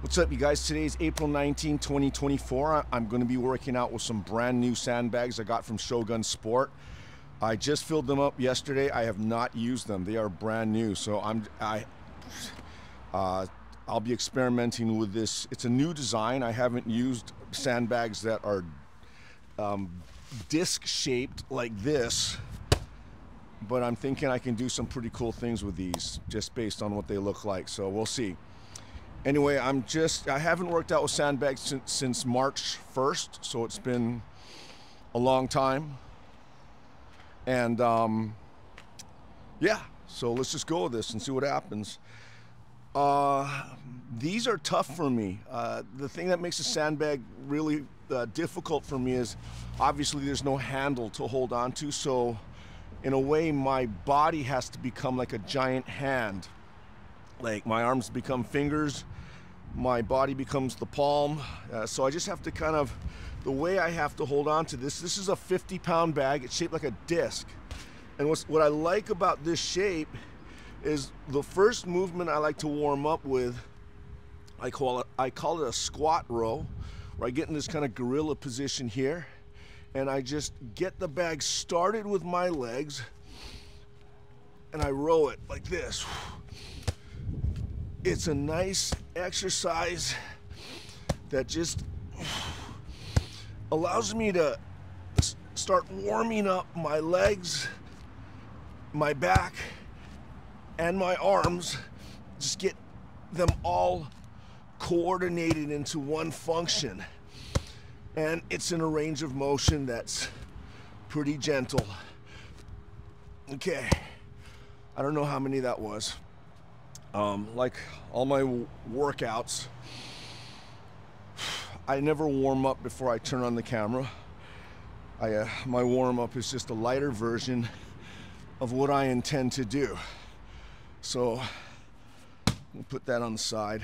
What's up, you guys? Today is April 19, 2024. I'm going to be working out with some brand new sandbags I got from Shogun Sport. I just filled them up yesterday. I have not used them. They are brand new. So I'm I uh, I'll be experimenting with this. It's a new design. I haven't used sandbags that are um, disc shaped like this, but I'm thinking I can do some pretty cool things with these just based on what they look like. So we'll see. Anyway, I'm just, I haven't worked out with sandbags since, since March 1st, so it's been a long time. And um, yeah, so let's just go with this and see what happens. Uh, these are tough for me. Uh, the thing that makes a sandbag really uh, difficult for me is obviously there's no handle to hold on to. So in a way, my body has to become like a giant hand like my arms become fingers, my body becomes the palm. Uh, so I just have to kind of, the way I have to hold on to this, this is a 50 pound bag. It's shaped like a disc. And what's, what I like about this shape is the first movement I like to warm up with, I call it, I call it a squat row, where I get in this kind of gorilla position here. And I just get the bag started with my legs and I row it like this it's a nice exercise that just allows me to start warming up my legs, my back, and my arms. Just get them all coordinated into one function. And it's in a range of motion that's pretty gentle. Okay, I don't know how many that was. Um, like all my workouts, I never warm up before I turn on the camera. I, uh, my warm up is just a lighter version of what I intend to do. So we'll put that on the side.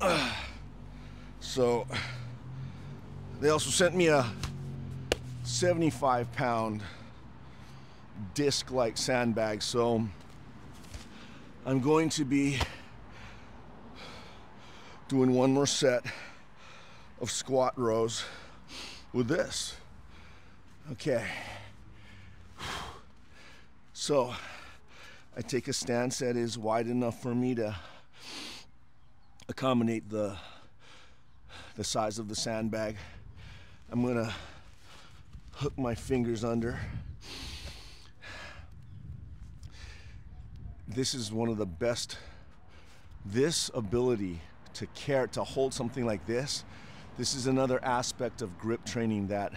Uh, so they also sent me a 75 pound disc like sandbag. So I'm going to be doing one more set of squat rows with this. Okay. So I take a stance that is wide enough for me to accommodate the the size of the sandbag. I'm gonna hook my fingers under this is one of the best this ability to care to hold something like this this is another aspect of grip training that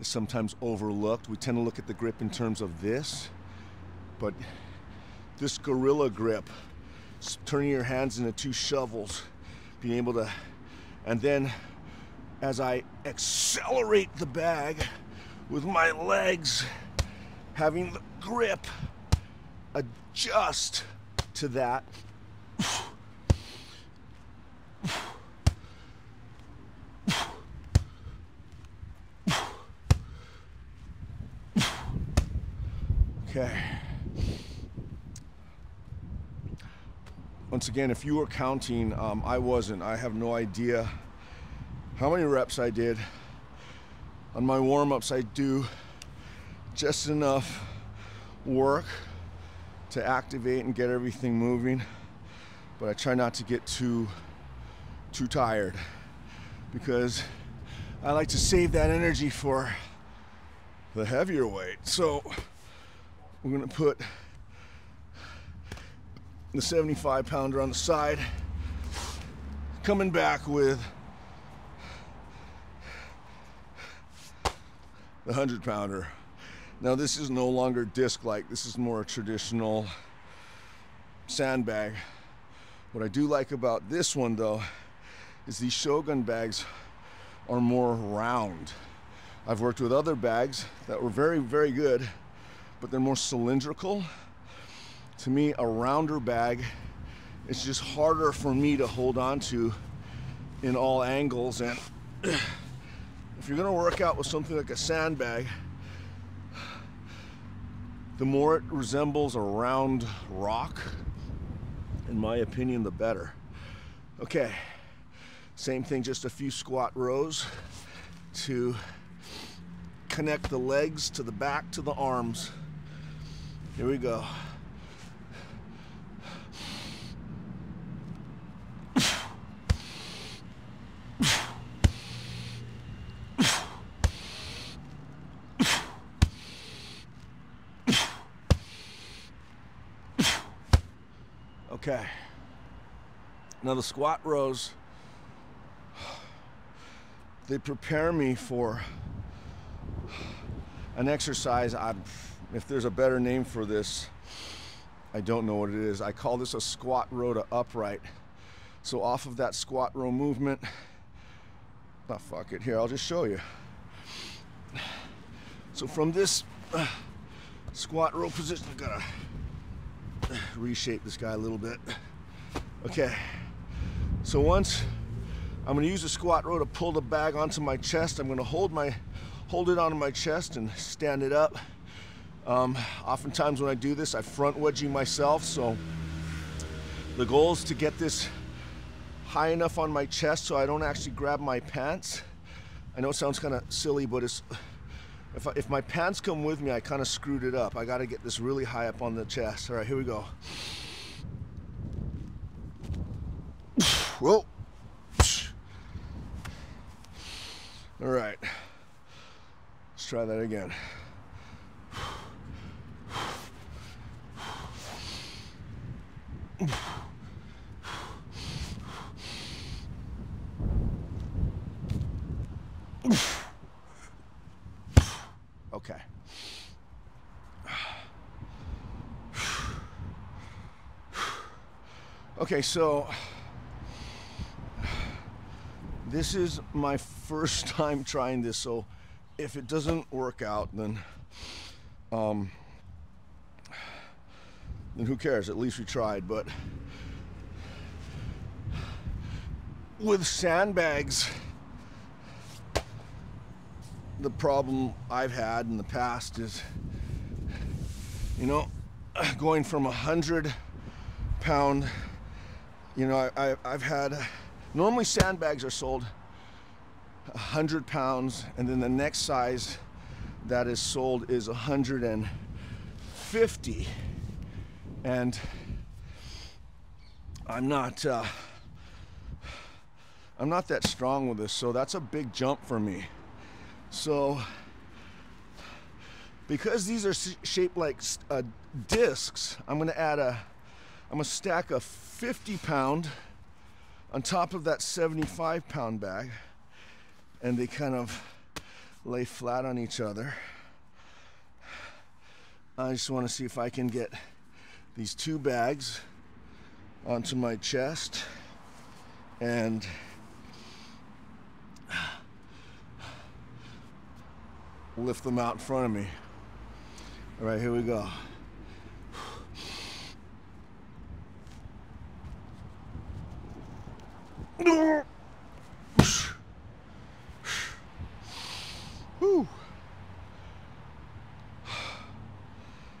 is sometimes overlooked. We tend to look at the grip in terms of this but this gorilla grip turning your hands into two shovels being able to and then as I accelerate the bag with my legs having the grip adjust to that. Okay. Once again, if you were counting, um, I wasn't. I have no idea how many reps I did. On my warm-ups, I do just enough work to activate and get everything moving. But I try not to get too, too tired because I like to save that energy for the heavier weight. So we're gonna put the 75 pounder on the side, coming back with the 100 pounder. Now this is no longer disc-like, this is more a traditional sandbag. What I do like about this one though, is these Shogun bags are more round. I've worked with other bags that were very, very good, but they're more cylindrical. To me, a rounder bag, it's just harder for me to hold on to in all angles. And if you're gonna work out with something like a sandbag, the more it resembles a round rock, In my opinion, the better. Okay, same thing, just a few squat rows to connect the legs to the back to the arms. Here we go. Okay. Now the squat rows, they prepare me for an exercise. i if there's a better name for this, I don't know what it is. I call this a squat row to upright. So off of that squat row movement, oh fuck it, here, I'll just show you. So from this uh, squat row position, I gotta reshape this guy a little bit. Okay, so once I'm gonna use the squat row to pull the bag onto my chest, I'm gonna hold my hold it onto my chest and stand it up. Um, oftentimes when I do this, I front wedgie myself, so the goal is to get this high enough on my chest so I don't actually grab my pants. I know it sounds kind of silly, but it's if, I, if my pants come with me, I kind of screwed it up. I got to get this really high up on the chest. All right, here we go. Whoa. All right. Let's try that again. Okay. Okay, so this is my first time trying this, so if it doesn't work out, then um, then who cares? At least we tried. But with sandbags, the problem I've had in the past is, you know, going from a hundred pound, you know, I, have had, normally sandbags are sold hundred pounds and then the next size that is sold is hundred and fifty. And I'm not uh, I'm not that strong with this so that's a big jump for me. So, because these are shaped like uh, discs, I'm gonna add a, I'm gonna stack a 50 pound on top of that 75 pound bag and they kind of lay flat on each other. I just wanna see if I can get these two bags onto my chest and lift them out in front of me. All right, here we go.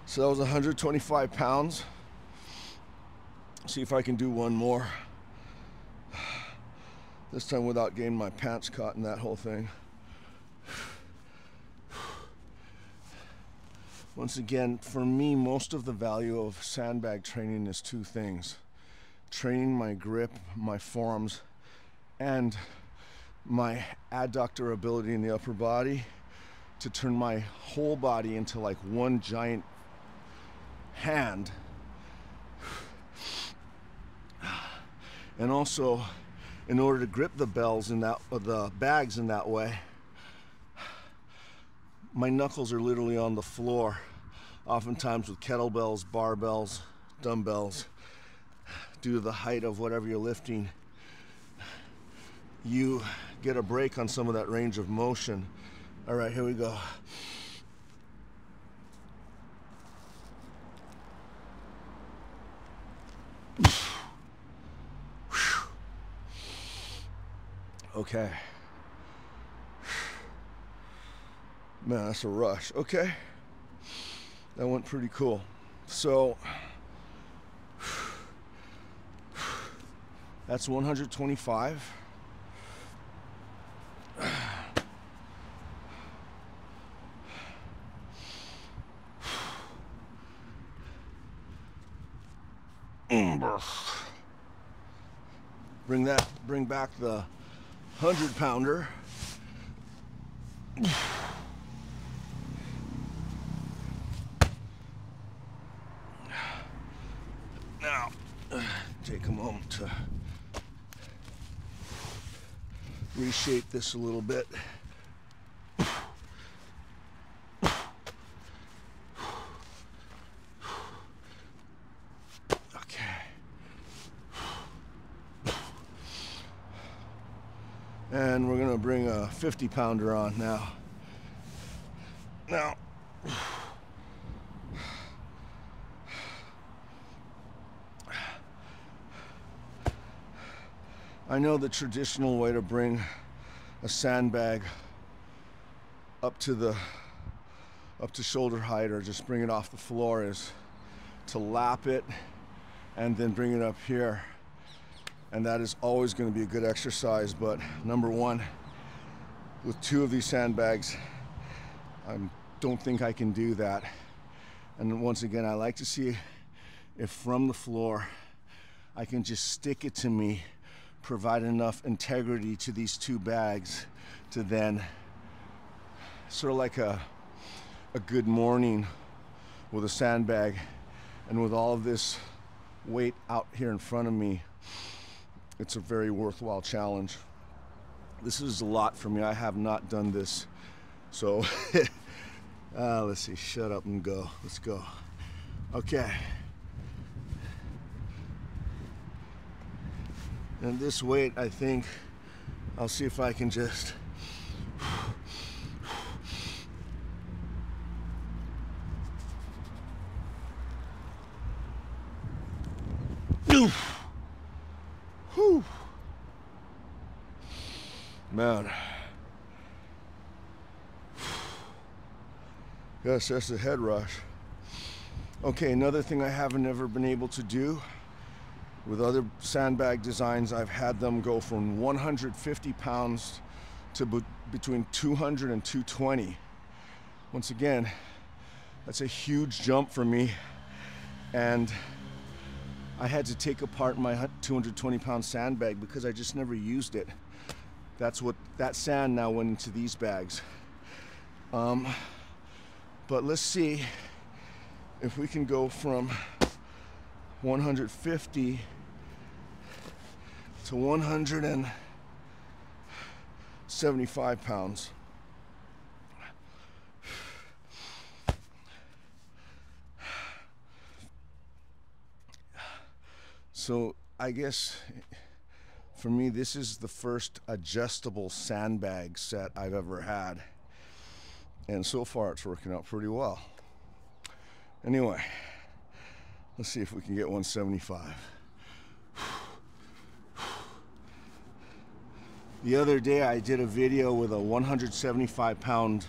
So that was 125 pounds. See if I can do one more. This time without getting my pants caught in that whole thing. Once again, for me, most of the value of sandbag training is two things training my grip, my forearms, and my adductor ability in the upper body to turn my whole body into like one giant hand. And also, in order to grip the bells in that, uh, the bags in that way, my knuckles are literally on the floor, oftentimes with kettlebells, barbells, dumbbells, due to the height of whatever you're lifting. You get a break on some of that range of motion. All right, here we go. Okay. Man, that's a rush. Okay. That went pretty cool. So, That's 125. Bring that, bring back the 100 pounder. Now, take a moment to reshape this a little bit. Okay. And we're gonna bring a 50 pounder on now. Now, I know the traditional way to bring a sandbag up to the up to shoulder height or just bring it off the floor is to lap it and then bring it up here. And that is always going to be a good exercise, but number one, with two of these sandbags, I don't think I can do that. And once again, I like to see if from the floor I can just stick it to me provide enough integrity to these two bags to then sort of like a, a good morning with a sandbag and with all of this weight out here in front of me it's a very worthwhile challenge. This is a lot for me. I have not done this. So uh, let's see. Shut up and go. Let's go. Okay And this weight, I think, I'll see if I can just. Man. Yes, that's a head rush. Okay, another thing I haven't ever been able to do with other sandbag designs, I've had them go from 150 pounds to be between 200 and 220. Once again, that's a huge jump for me. And I had to take apart my 220 pound sandbag because I just never used it. That's what that sand now went into these bags. Um, but let's see if we can go from 150 to 175 pounds. So I guess for me, this is the first adjustable sandbag set I've ever had. And so far, it's working out pretty well. Anyway, let's see if we can get 175. The other day I did a video with a 175 pound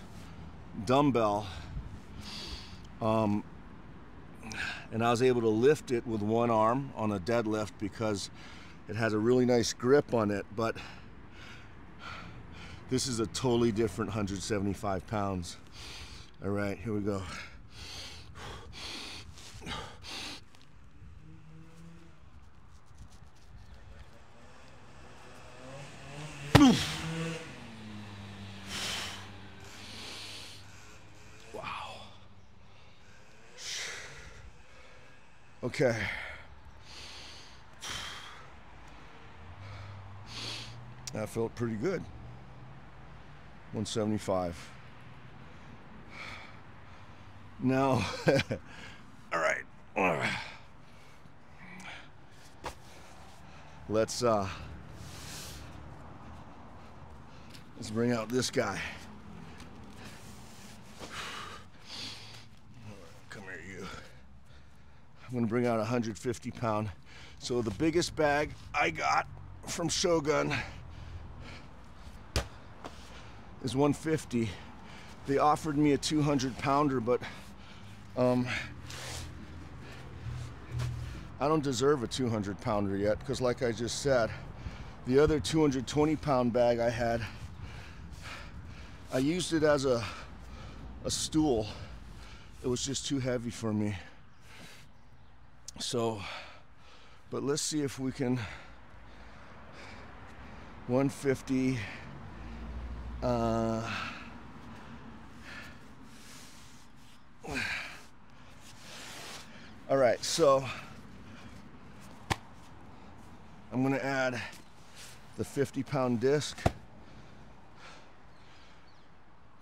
dumbbell um, and I was able to lift it with one arm on a deadlift because it has a really nice grip on it but this is a totally different 175 pounds. All right here we go Okay. That felt pretty good. 175. Now, all right. Let's uh let's bring out this guy. I'm gonna bring out a 150 pound. So the biggest bag I got from Shogun is 150. They offered me a 200 pounder, but um, I don't deserve a 200 pounder yet because, like I just said, the other 220 pound bag I had, I used it as a, a stool. It was just too heavy for me. So, but let's see if we can 150 uh, all right so I'm gonna add the 50 pound disc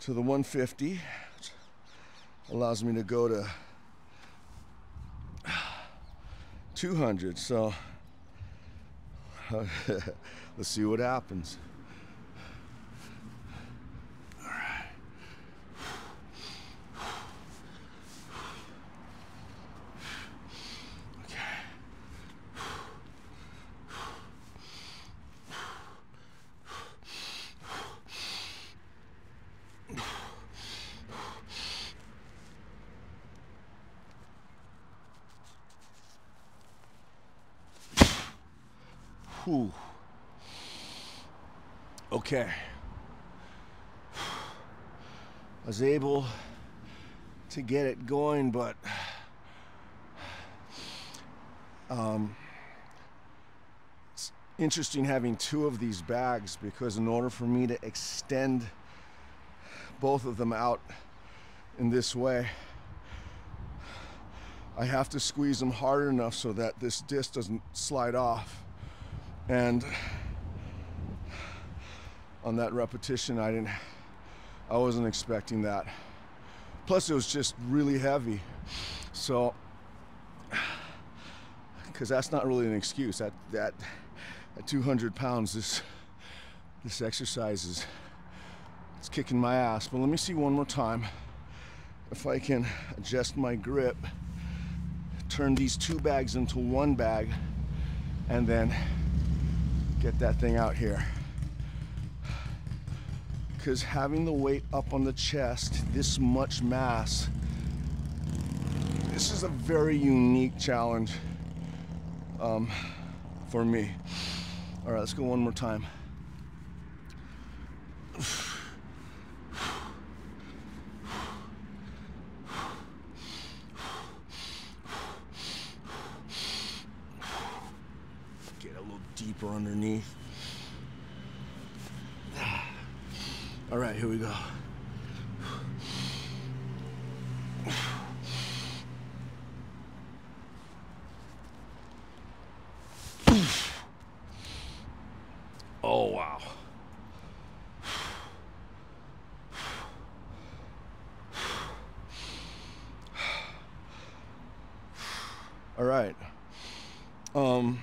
to the 150 allows me to go to 200 so let's see what happens Whew. Okay. I was able to get it going, but um, it's interesting having two of these bags because in order for me to extend both of them out in this way, I have to squeeze them hard enough so that this disc doesn't slide off. And on that repetition, I didn't, I wasn't expecting that. Plus, it was just really heavy. So, because that's not really an excuse. That that at 200 pounds, this this exercise is it's kicking my ass. But let me see one more time if I can adjust my grip, turn these two bags into one bag, and then get that thing out here. Because having the weight up on the chest, this much mass, this is a very unique challenge um, for me. All right, let's go one more time. deeper underneath. All right, here we go. Oh, wow. All right. Um,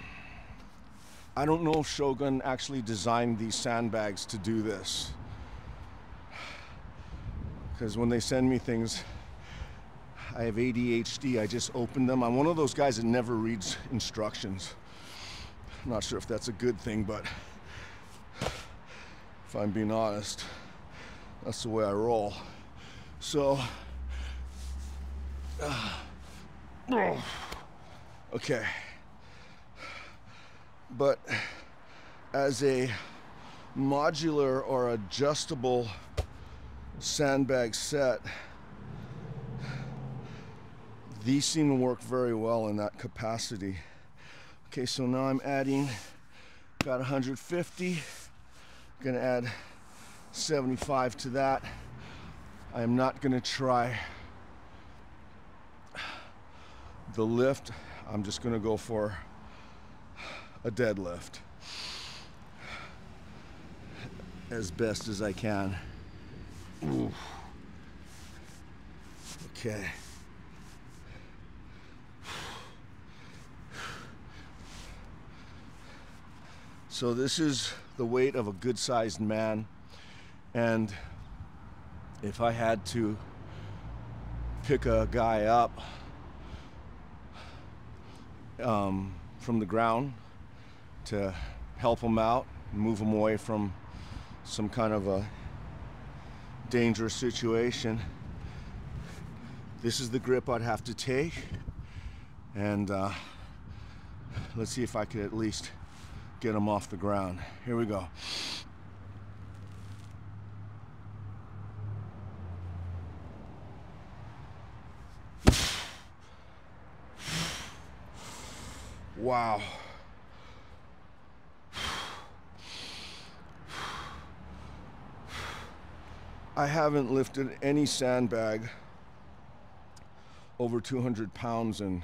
I don't know if Shogun actually designed these sandbags to do this. Because when they send me things, I have ADHD, I just open them. I'm one of those guys that never reads instructions. I'm not sure if that's a good thing, but if I'm being honest, that's the way I roll. So, uh, okay but as a modular or adjustable sandbag set, these seem to work very well in that capacity. Okay, so now I'm adding, got 150, gonna add 75 to that. I am not gonna try the lift. I'm just gonna go for a deadlift as best as I can. Okay. So this is the weight of a good sized man. And if I had to pick a guy up um, from the ground to help them out, move them away from some kind of a dangerous situation. This is the grip I'd have to take, and uh, Let's see if I could at least get them off the ground. Here we go. Wow. I haven't lifted any sandbag over 200 pounds in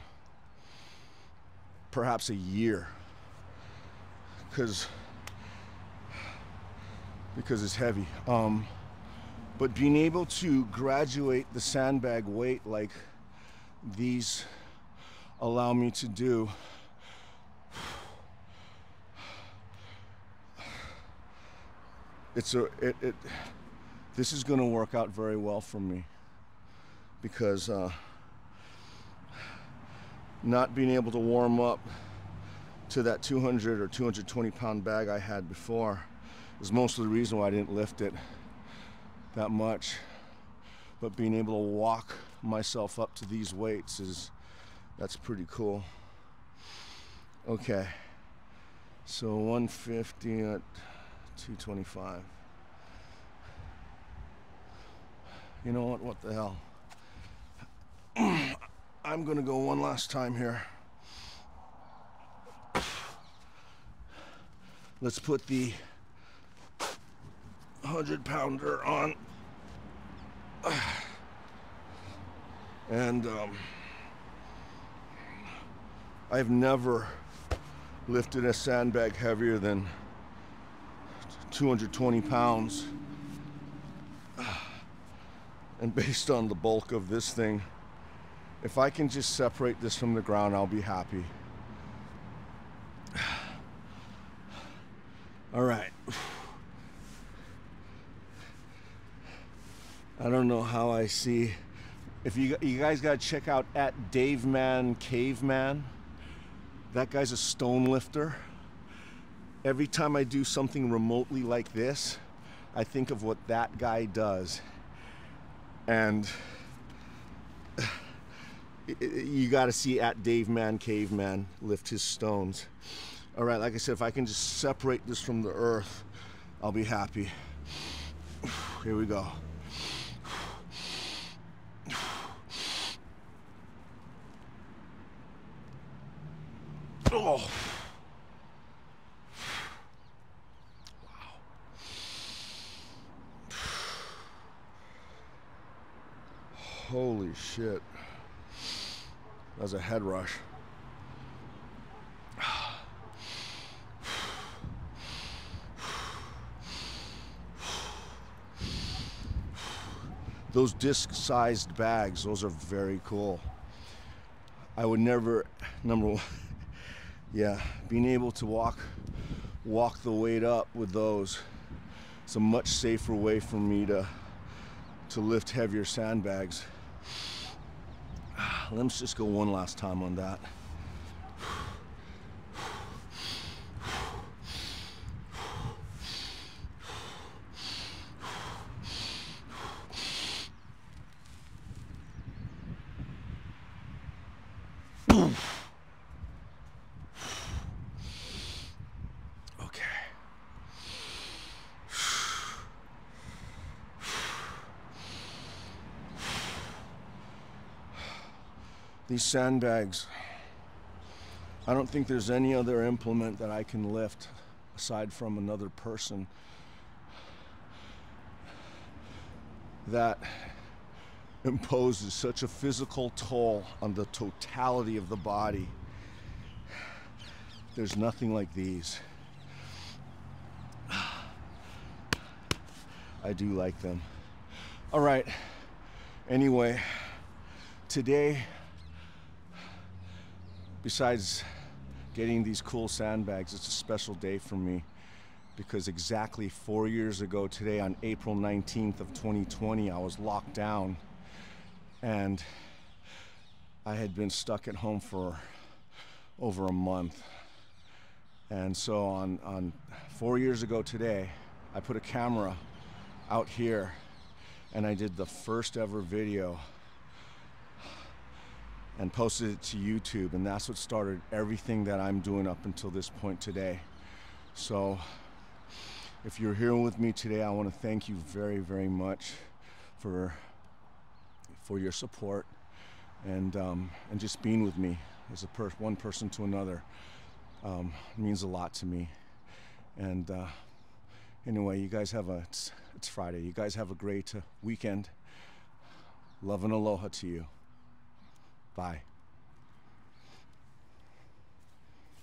perhaps a year. Because because it's heavy. Um, but being able to graduate the sandbag weight like these allow me to do it's a it, it this is going to work out very well for me because uh, not being able to warm up to that 200 or 220 pound bag I had before is mostly the reason why I didn't lift it that much. But being able to walk myself up to these weights is that's pretty cool. Okay, so 150 at 225. You know what? What the hell? I'm gonna go one last time here. Let's put the 100 pounder on. And um, I've never lifted a sandbag heavier than 220 pounds. And based on the bulk of this thing, if I can just separate this from the ground, I'll be happy. All right. I don't know how I see. If you you guys got to check out at Dave Man Caveman. That guy's a stone lifter. Every time I do something remotely like this, I think of what that guy does. And you got to see at Dave Man Caveman lift his stones. All right, like I said, if I can just separate this from the earth, I'll be happy. Here we go. Oh. Wow. Holy shit. That was a head rush. Those disc-sized bags, those are very cool. I would never, number one, yeah, being able to walk, walk the weight up with those, it's a much safer way for me to, to lift heavier sandbags. Let's just go one last time on that. These sandbags, I don't think there's any other implement that I can lift aside from another person that imposes such a physical toll on the totality of the body. There's nothing like these. I do like them. All right. Anyway, today besides getting these cool sandbags, it's a special day for me because exactly four years ago today on April 19th of 2020, I was locked down and I had been stuck at home for over a month. And so on, on four years ago today, I put a camera out here and I did the first ever video and posted it to YouTube, and that's what started everything that I'm doing up until this point today. So, if you're here with me today, I want to thank you very, very much for for your support and um, and just being with me as a per- one person to another um, means a lot to me. And uh, anyway, you guys have a it's, it's Friday. You guys have a great uh, weekend. Love and aloha to you. Bye.